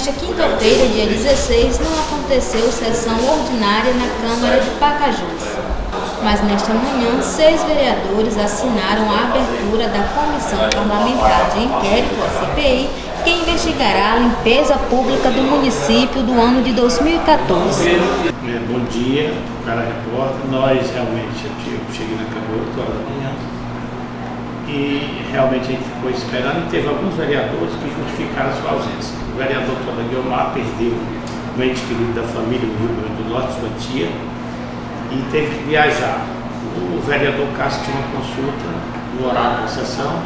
Nesta quinta-feira, dia 16, não aconteceu sessão ordinária na Câmara de Pacajus. Mas nesta manhã, seis vereadores assinaram a abertura da Comissão Parlamentar de Inquérito, a CPI, que investigará a limpeza pública do município do ano de 2014. É, bom dia, cara repórter. Nós realmente, eu cheguei na Câmara 8 horas da manhã e realmente a gente ficou esperando e teve alguns vereadores que justificaram a sua ausência. O vereador Toda Guilmar perdeu um ente querido da família no Rio Grande do Norte, sua tia, e teve que viajar. O vereador Cássio tinha uma consulta no horário da sessão.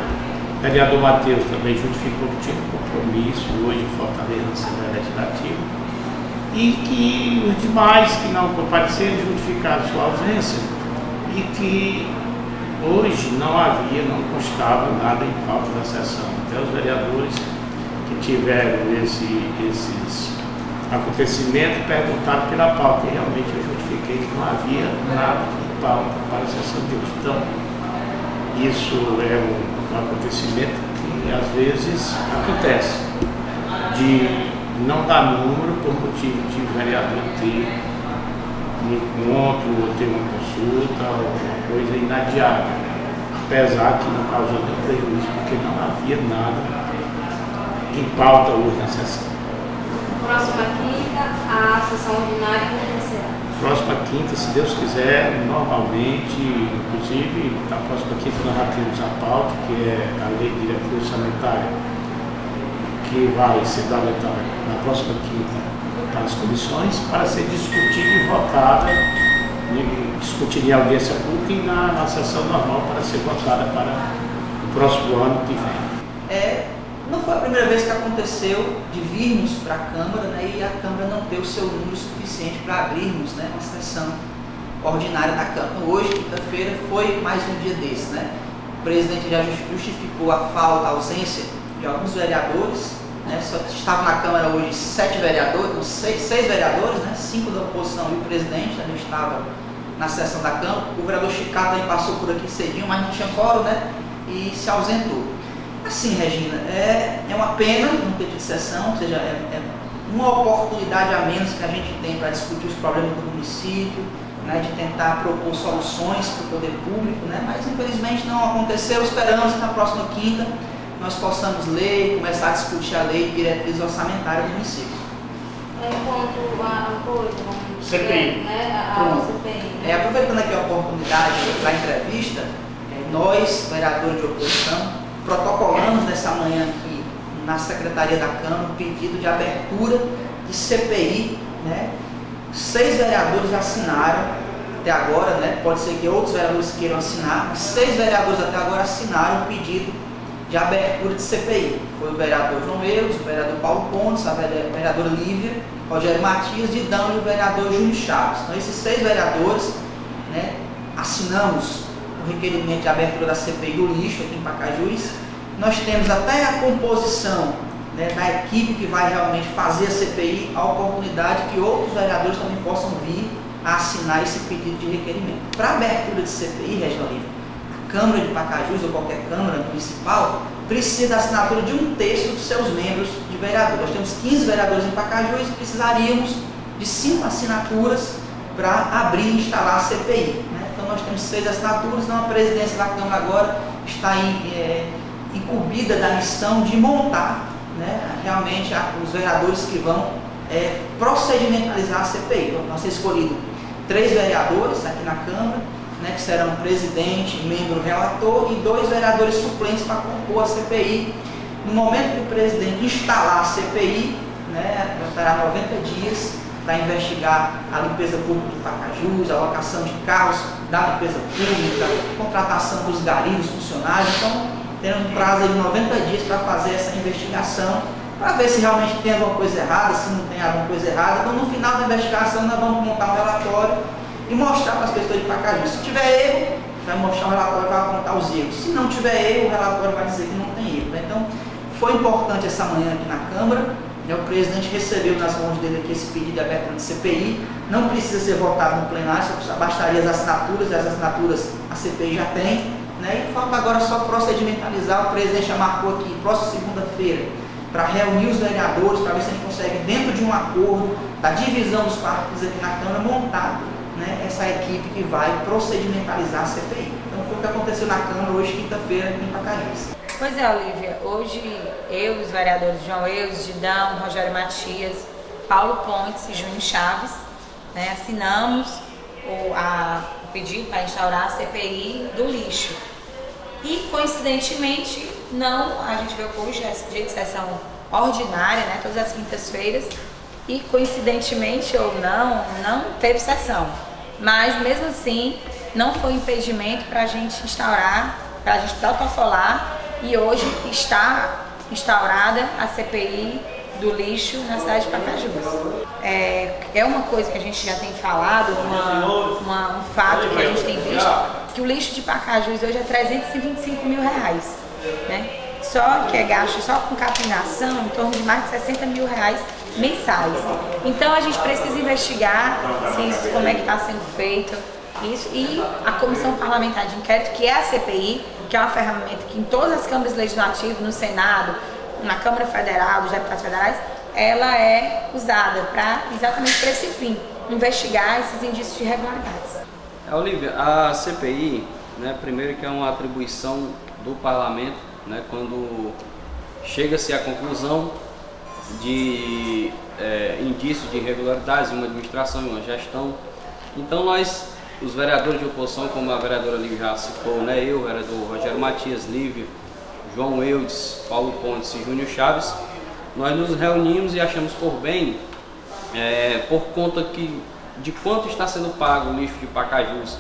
O vereador Matheus também justificou que tinha um compromisso hoje em Fortaleza na Assembleia Legislativa. E que os demais que não compareceram justificaram sua ausência e que Hoje não havia, não constava nada em pauta da sessão. Até os vereadores que tiveram esse, esses acontecimentos perguntaram pela pauta e realmente eu justifiquei que não havia nada em pauta para a sessão de hoje. Então, isso é um, acontecimento que às vezes acontece, de não dar número por motivo de vereador ter um encontro, ou ter uma consulta, ou uma coisa inadiável. Apesar que não causou nenhum prejuízo, porque não havia nada em pauta hoje na sessão. Próxima quinta, a sessão ordinária acontecerá. Próxima quinta, se Deus quiser, normalmente, inclusive, na próxima quinta nós já temos a pauta, que é a lei de diretriz orçamentária, que vai ser dada na próxima quinta as comissões para ser discutida e votada, discutida em audiência pública e na, na sessão normal para ser votada para o próximo ano que vem. É, não foi a primeira vez que aconteceu de virmos para a Câmara né, e a Câmara não ter o seu número suficiente para abrirmos né, uma sessão ordinária da Câmara. Hoje, quinta-feira, foi mais um dia desse. Né? O presidente já justificou a falta, a ausência de alguns vereadores né? Só estavam na Câmara hoje sete vereadores, seis, seis vereadores, né? cinco da oposição e o presidente também estava na sessão da Câmara. O vereador Chicago também passou por aqui cedinho, mas não tinha quórum, né? E se ausentou. Assim, Regina, é, é uma pena não ter tido sessão, ou seja, é, é uma oportunidade a menos que a gente tem para discutir os problemas do município, né, de tentar propor soluções para o poder público, né, mas infelizmente não aconteceu. Esperamos que na próxima quinta nós possamos ler e começar a discutir a lei de diretriz orçamentária do município. Enquanto a coisa, vamos CPI. Né, a, CPI né? é, aproveitando aqui a oportunidade da entrevista, é, nós, vereadores de oposição, protocolamos nessa manhã aqui na Secretaria da Câmara um pedido de abertura de CPI. Né? Seis vereadores assinaram até agora, né? pode ser que outros vereadores queiram assinar, mas seis vereadores até agora assinaram o pedido de abertura de CPI. Foi o vereador João Eudes, o vereador Paulo Pontes, a vereadora Lívia, Rogério Matias de Dão e o vereador Júnior Chaves. Então, esses seis vereadores né, assinamos o requerimento de abertura da CPI do lixo aqui em Pacajus. Nós temos até a composição né, da equipe que vai realmente fazer a CPI, a oportunidade que outros vereadores também possam vir a assinar esse pedido de requerimento. Para abertura de CPI, Regina Lívia, Câmara de Pacajus ou qualquer Câmara municipal, precisa da assinatura de um terço dos seus membros de vereador. Nós temos 15 vereadores em Pacajus e precisaríamos de 5 assinaturas para abrir e instalar a CPI. Né? Então nós temos seis assinaturas, então a presidência da Câmara agora está em, é, incumbida da missão de montar né, realmente os vereadores que vão é, procedimentalizar a CPI. Então, nós temos escolhido três vereadores aqui na Câmara, né, que serão presidente, membro relator e dois vereadores suplentes para compor a CPI. No momento que o presidente instalar a CPI, né, terá 90 dias para investigar a limpeza pública do Pacajus, a alocação de carros da limpeza pública, contratação dos garis, funcionários. Então, temos um prazo de 90 dias para fazer essa investigação, para ver se realmente tem alguma coisa errada, se não tem alguma coisa errada. Então, no final da investigação, nós vamos montar um relatório e mostrar para as pessoas de Pacajus. Se tiver erro, vai mostrar o relatório vai apontar os erros. Se não tiver erro, o relatório vai dizer que não tem erro. Né? Então, foi importante essa manhã aqui na Câmara. Né? O presidente recebeu nas mãos dele aqui esse pedido de abertura de CPI. Não precisa ser votado no plenário, só bastaria as assinaturas, as assinaturas a CPI já tem. Né? E falta agora só procedimentalizar. O presidente já marcou aqui, próxima segunda-feira, para reunir os vereadores, para ver se a gente consegue, dentro de um acordo da divisão dos partidos aqui na Câmara, montar né, essa equipe que vai procedimentalizar a CPI. Então foi o que aconteceu na Câmara hoje, quinta-feira, em Pacajus. Pois é, Olivia. Hoje eu, os vereadores João Eus, Gidão, Rogério Matias, Paulo Pontes e Júnior Chaves, né, assinamos o, a, o pedido para instaurar a CPI do lixo. E coincidentemente, não, a gente veio hoje, é dia de sessão ordinária, né, todas as quintas-feiras, e coincidentemente ou não, não teve sessão. Mas mesmo assim, não foi impedimento para a gente instaurar, para a gente protocolar e hoje está instaurada a CPI do lixo na cidade de Pacajus. É, é uma coisa que a gente já tem falado, uma, uma, um fato que a gente tem visto, que o lixo de Pacajus hoje é 325 mil reais. Né? Só que é gasto só com capinação em torno de mais de 60 mil reais mensais. Então a gente precisa investigar se isso, como é que está sendo feito isso e a Comissão Parlamentar de Inquérito, que é a CPI, que é uma ferramenta que em todas as câmaras legislativas, no Senado, na Câmara Federal, dos deputados federais, ela é usada para exatamente para esse fim, investigar esses indícios de irregularidades. É, Olivia, a CPI, né, primeiro que é uma atribuição do parlamento, né, quando chega-se à conclusão de é, indícios de irregularidades em uma administração, em uma gestão. Então nós, os vereadores de oposição, como a vereadora Lívia já citou, né, eu, o vereador Rogério Matias, Lívia, João Eudes, Paulo Pontes e Júnior Chaves, nós nos reunimos e achamos por bem, é, por conta que, de quanto está sendo pago o lixo de Pacajus,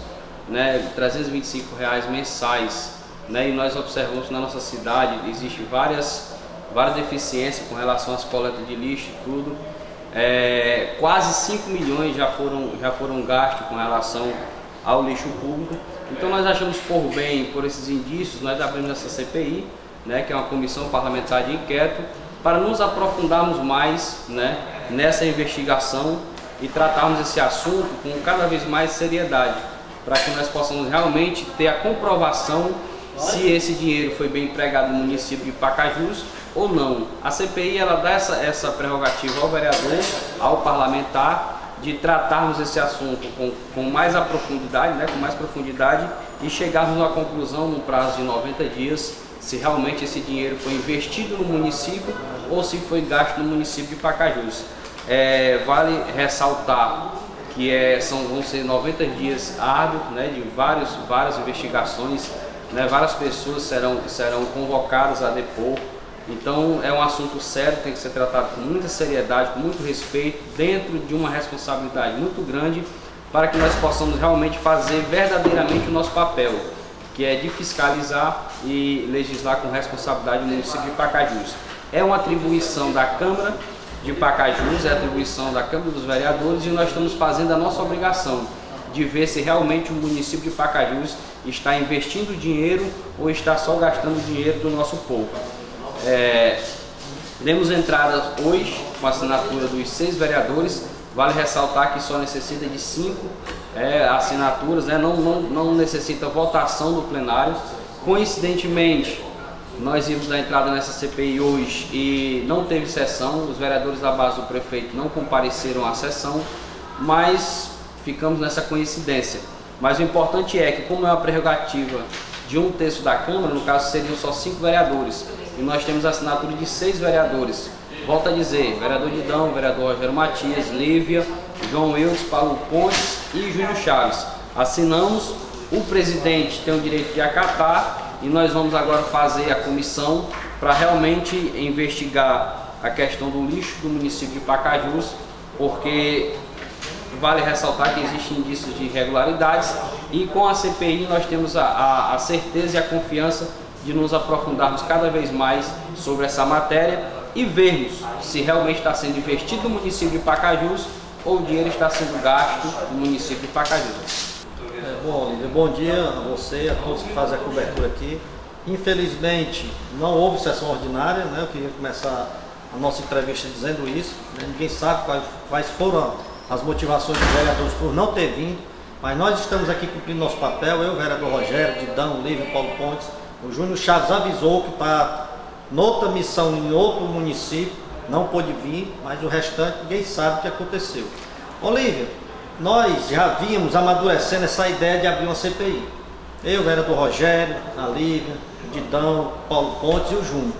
né, 325 reais mensais, né, e nós observamos na nossa cidade existe várias, várias deficiências com relação às coletas de lixo e tudo, é, quase 5 milhões já foram, já foram gastos com relação ao lixo público. Então nós achamos por bem, por esses indícios, nós abrimos essa CPI, né, que é uma comissão parlamentar de inquérito, para nos aprofundarmos mais né, nessa investigação e tratarmos esse assunto com cada vez mais seriedade, para que nós possamos realmente ter a comprovação se esse dinheiro foi bem empregado no município de Pacajus ou não. A CPI ela dá essa, essa prerrogativa ao vereador, ao parlamentar, de tratarmos esse assunto com, com mais profundidade, né, com mais profundidade e chegarmos à conclusão no prazo de 90 dias se realmente esse dinheiro foi investido no município ou se foi gasto no município de Pacajus. É, vale ressaltar que é, são, vão ser 90 dias árduos, né, de vários, várias investigações, né, várias pessoas serão, serão convocadas a depor. Então é um assunto sério, tem que ser tratado com muita seriedade, com muito respeito, dentro de uma responsabilidade muito grande, para que nós possamos realmente fazer verdadeiramente o nosso papel que é de fiscalizar e legislar com responsabilidade no município de Pacajus. É uma atribuição da Câmara de Pacajus, é atribuição da Câmara dos Vereadores e nós estamos fazendo a nossa obrigação de ver se realmente o município de Pacajus está investindo dinheiro ou está só gastando dinheiro do nosso povo. É, demos entrada hoje com a assinatura dos seis vereadores, vale ressaltar que só necessita de cinco é, assinaturas, né? não, não, não necessita votação do plenário. Coincidentemente, nós íamos dar entrada nessa CPI hoje e não teve sessão, os vereadores da base do prefeito não compareceram à sessão, mas ficamos nessa coincidência. Mas o importante é que, como é uma prerrogativa de um terço da Câmara, no caso seriam só cinco vereadores, e nós temos assinatura de seis vereadores. Volto a dizer, vereador Didão, vereador Rogério Matias, Lívia, João Eudes, Paulo Pontes e Júlio Chaves. Assinamos, o presidente tem o direito de acatar e nós vamos agora fazer a comissão para realmente investigar a questão do lixo do município de Pacajus, porque vale ressaltar que existem indícios de irregularidades e com a CPI nós temos a, a, a certeza e a confiança de nos aprofundarmos cada vez mais sobre essa matéria e vermos se realmente está sendo investido no município de Pacajus ou o dinheiro está sendo gasto no município de Pacajus. É, bom, bom dia a você, a todos que fazem a cobertura aqui. Infelizmente, não houve sessão ordinária, né? eu queria começar a nossa entrevista dizendo isso. Né? Ninguém sabe quais, quais foram as motivações dos vereadores por não ter vindo, mas nós estamos aqui cumprindo nosso papel. Eu, vereador Rogério, Didão, Lívio, Paulo Pontes, o Júnior Chaves avisou que para noutra missão em outro município, não pôde vir, mas o restante ninguém sabe o que aconteceu. Olívia, nós já vimos amadurecendo essa ideia de abrir uma CPI. Eu, vereador Rogério, a Lívia, o Didão, Paulo Pontes e o Júnior.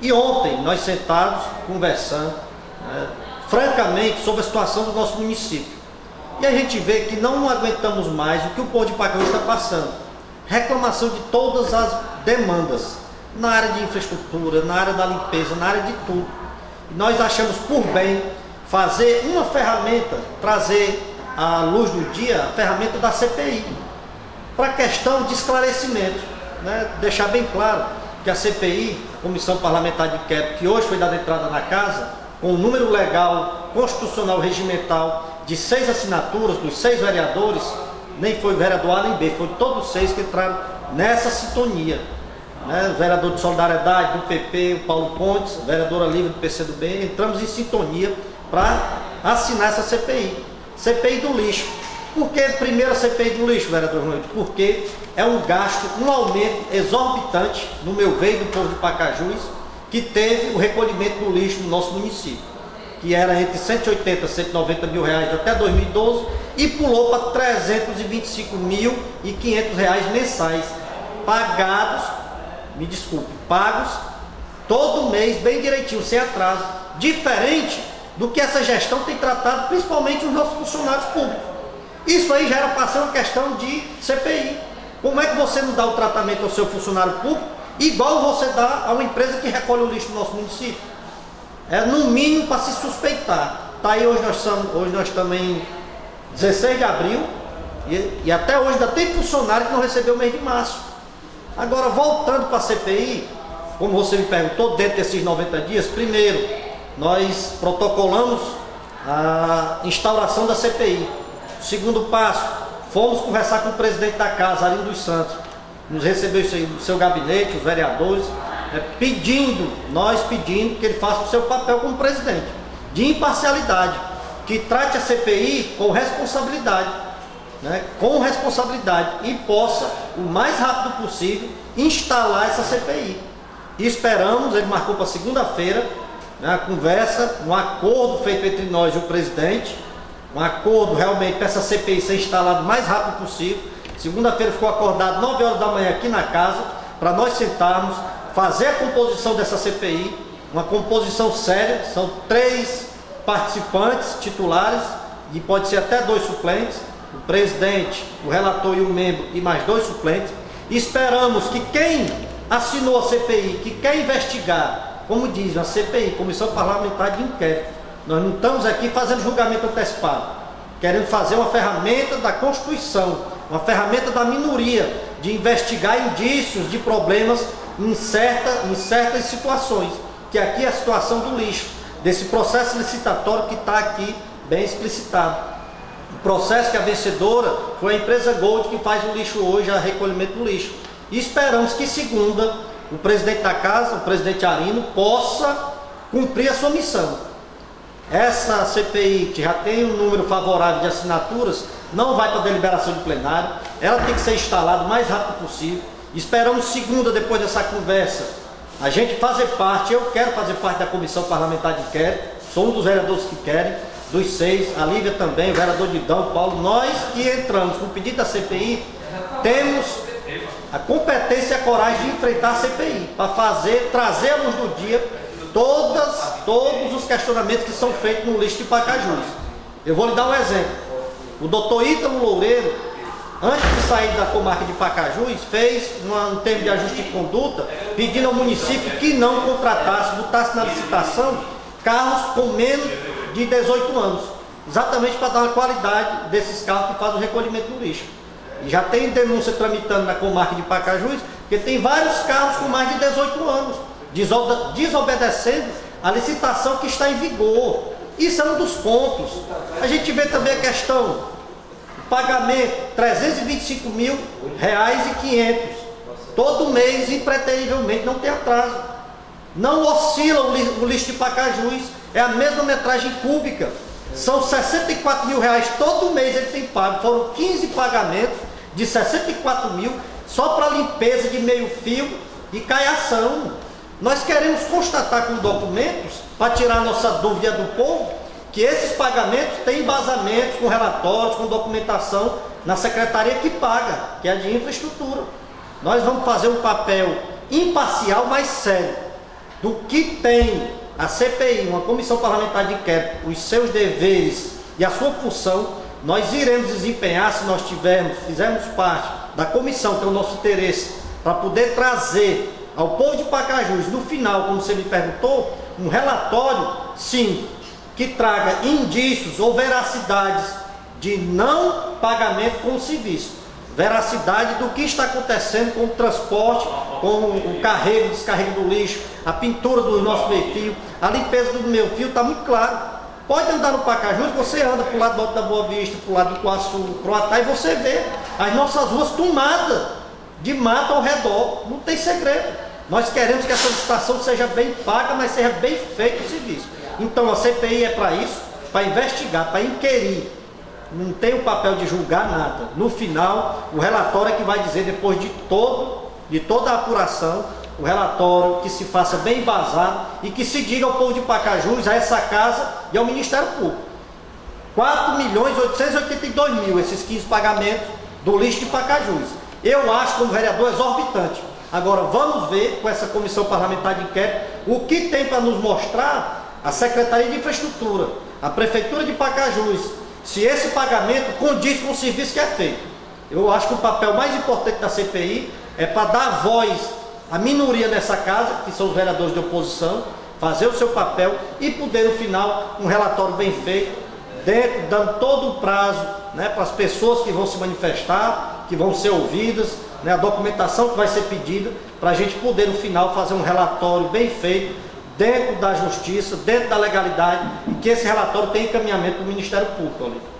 E ontem nós sentados, conversando, né, francamente, sobre a situação do nosso município. E a gente vê que não aguentamos mais o que o povo de Pacão está passando. Reclamação de todas as demandas, na área de infraestrutura, na área da limpeza, na área de tudo. E nós achamos por bem fazer uma ferramenta, trazer à luz do dia a ferramenta da CPI, para questão de esclarecimento. Né? Deixar bem claro que a CPI, a Comissão Parlamentar de Inquérito, que hoje foi dada entrada na casa, com um número legal, constitucional, regimental, de seis assinaturas dos seis vereadores, nem foi vereador A nem B, foi todos seis que entraram nessa sintonia. Né? O vereador de Solidariedade, do PP, o Paulo Pontes, vereadora livre do PCdoB, entramos em sintonia para assinar essa CPI. CPI do lixo. Por que primeiro a CPI do lixo, vereador Ronaldo? Porque é um gasto, um aumento exorbitante, no meu ver, do povo de Pacajus, que teve o recolhimento do lixo no nosso município, que era entre 180 e 190 mil reais até 2012 e pulou para 325 mil e 500 reais mensais, pagados, me desculpe, pagos todo mês, bem direitinho, sem atraso, diferente do que essa gestão tem tratado, principalmente os nossos funcionários públicos. Isso aí já era passando questão de CPI. Como é que você não dá o tratamento ao seu funcionário público igual você dá a uma empresa que recolhe o lixo no nosso município? É no mínimo para se suspeitar. Tá aí hoje nós estamos, hoje nós estamos em 16 de abril e, e até hoje ainda tem funcionário que não recebeu o mês de março. Agora voltando para a CPI, como você me perguntou, dentro desses 90 dias, primeiro, nós protocolamos a instauração da CPI. Segundo passo, fomos conversar com o presidente da casa, Arlindo dos Santos, nos recebeu no seu gabinete, os vereadores, né, pedindo, nós pedindo que ele faça o seu papel como presidente, de imparcialidade, que trate a CPI com responsabilidade, né, com responsabilidade e possa, o mais rápido possível, instalar essa CPI. E esperamos, ele marcou para segunda-feira, né, a conversa, um acordo feito entre nós e o presidente, um acordo realmente para essa CPI ser instalada o mais rápido possível. Segunda-feira ficou acordado 9 horas da manhã aqui na casa, para nós sentarmos, fazer a composição dessa CPI, uma composição séria, são três participantes titulares, e pode ser até dois suplentes, o presidente, o relator e o membro, e mais dois suplentes. Esperamos que quem assinou a CPI, que quer investigar como diz a CPI, Comissão Parlamentar de Inquérito, nós não estamos aqui fazendo julgamento antecipado, querendo fazer uma ferramenta da Constituição, uma ferramenta da minoria, de investigar indícios de problemas em, certa, em certas situações, que aqui é a situação do lixo, desse processo licitatório que está aqui bem explicitado. O processo que a vencedora foi a empresa Gold que faz o lixo hoje, a recolhimento do lixo. E esperamos que segunda o presidente da casa, o presidente Arino, possa cumprir a sua missão. Essa CPI, que já tem um número favorável de assinaturas, não vai para deliberação de plenário, ela tem que ser instalada o mais rápido possível. Esperamos segunda, depois dessa conversa, a gente fazer parte, eu quero fazer parte da comissão parlamentar de inquérito, sou um dos vereadores que querem, dos seis, a Lívia também, o vereador Didão, Paulo, nós que entramos com o pedido da CPI, temos a competência e a coragem de enfrentar a CPI, para fazer, trazer à luz do dia todas, todos os questionamentos que são feitos no lixo de Pacajus. Eu vou lhe dar um exemplo. O doutor Ítalo Loureiro, antes de sair da comarca de Pacajus, fez uma, um termo de ajuste de conduta pedindo ao município que não contratasse, botasse na licitação carros com menos de 18 anos, exatamente para dar uma qualidade desses carros que fazem o recolhimento do lixo. Já tem denúncia tramitando na comarca de Pacajus, porque tem vários carros com mais de 18 anos, desobedecendo a licitação que está em vigor. Isso é um dos pontos. A gente vê também a questão, pagamento, 325 mil reais e 500. Todo mês, impreterivelmente, não tem atraso. Não oscila o lixo de Pacajus, é a mesma metragem cúbica. São 64 mil reais todo mês ele tem pago. Foram 15 pagamentos de 64 mil só para limpeza de meio fio e caiação. Nós queremos constatar com documentos, para tirar nossa dúvida do povo, que esses pagamentos têm embasamentos com relatórios, com documentação na secretaria que paga, que é a de infraestrutura. Nós vamos fazer um papel imparcial, mais sério, do que tem a CPI, uma comissão parlamentar de inquérito, os seus deveres e a sua função, nós iremos desempenhar se nós tivermos, fizermos parte da comissão, que é o nosso interesse, para poder trazer ao povo de Pacajus, no final, como você me perguntou, um relatório, sim, que traga indícios ou veracidades de não pagamento com o serviço. Veracidade do que está acontecendo com o transporte, com o carrego, descarrego do lixo, a pintura do nosso meio-fio, a limpeza do meu fio, está muito claro. Pode andar no Pacajus, você anda para o lado do Alto da Boa Vista, para o lado do Coaçu, Croatá, e você vê as nossas ruas tomadas de mata ao redor. Não tem segredo. Nós queremos que essa licitação seja bem paga, mas seja bem feito o serviço. Então a CPI é para isso, para investigar, para inquirir. Não tem o papel de julgar nada. No final, o relatório é que vai dizer, depois de todo, de toda a apuração, o relatório que se faça bem embasado e que se diga ao povo de Pacajus, a essa casa e ao Ministério Público. 4 milhões 882 mil esses 15 pagamentos do lixo de Pacajus. Eu acho, como vereador, exorbitante. Agora vamos ver com essa comissão parlamentar de inquérito o que tem para nos mostrar a Secretaria de Infraestrutura, a Prefeitura de Pacajus, se esse pagamento condiz com o serviço que é feito. Eu acho que o papel mais importante da CPI é para dar voz à minoria nessa casa, que são os vereadores de oposição, fazer o seu papel e poder, no final, um relatório bem feito, dentro, dando todo o prazo né, para as pessoas que vão se manifestar, que vão ser ouvidas, né, a documentação que vai ser pedida, para a gente poder, no final, fazer um relatório bem feito, dentro da justiça, dentro da legalidade, e que esse relatório tenha encaminhamento do Ministério Público.